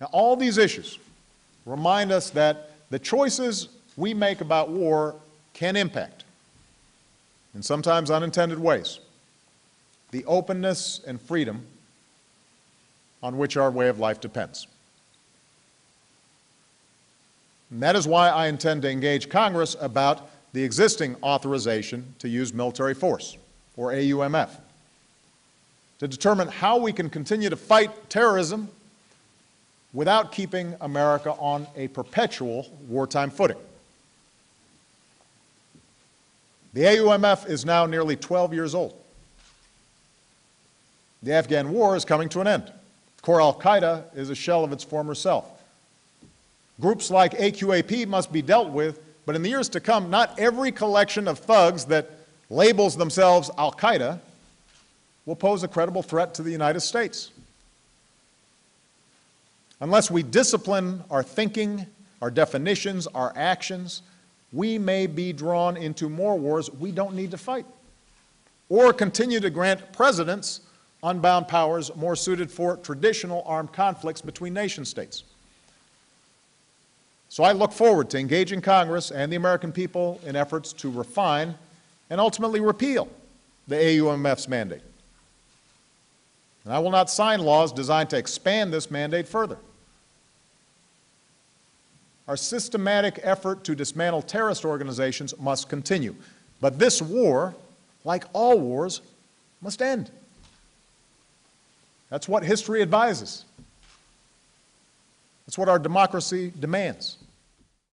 Now, all these issues remind us that the choices we make about war can impact, in sometimes unintended ways, the openness and freedom on which our way of life depends. And that is why I intend to engage Congress about the existing authorization to use military force, or AUMF, to determine how we can continue to fight terrorism without keeping America on a perpetual wartime footing. The AUMF is now nearly 12 years old. The Afghan war is coming to an end. Core al Qaeda is a shell of its former self. Groups like AQAP must be dealt with, but in the years to come, not every collection of thugs that labels themselves Al Qaeda will pose a credible threat to the United States. Unless we discipline our thinking, our definitions, our actions, we may be drawn into more wars we don't need to fight, or continue to grant presidents unbound powers more suited for traditional armed conflicts between nation states. So I look forward to engaging Congress and the American people in efforts to refine and ultimately repeal the AUMF's mandate. And I will not sign laws designed to expand this mandate further. Our systematic effort to dismantle terrorist organizations must continue. But this war, like all wars, must end. That's what history advises. That's what our democracy demands.